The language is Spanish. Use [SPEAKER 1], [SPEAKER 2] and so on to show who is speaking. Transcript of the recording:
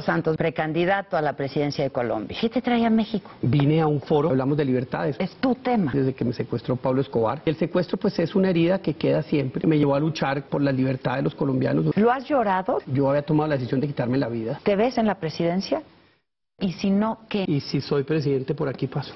[SPEAKER 1] Santos, precandidato a la presidencia de Colombia. ¿Qué te trae a México?
[SPEAKER 2] Vine a un foro, hablamos de libertades.
[SPEAKER 1] Es tu tema.
[SPEAKER 2] Desde que me secuestró Pablo Escobar. El secuestro pues es una herida que queda siempre. Me llevó a luchar por la libertad de los colombianos.
[SPEAKER 1] ¿Lo has llorado?
[SPEAKER 2] Yo había tomado la decisión de quitarme la vida.
[SPEAKER 1] ¿Te ves en la presidencia? Y si no, ¿qué?
[SPEAKER 2] Y si soy presidente, por aquí paso.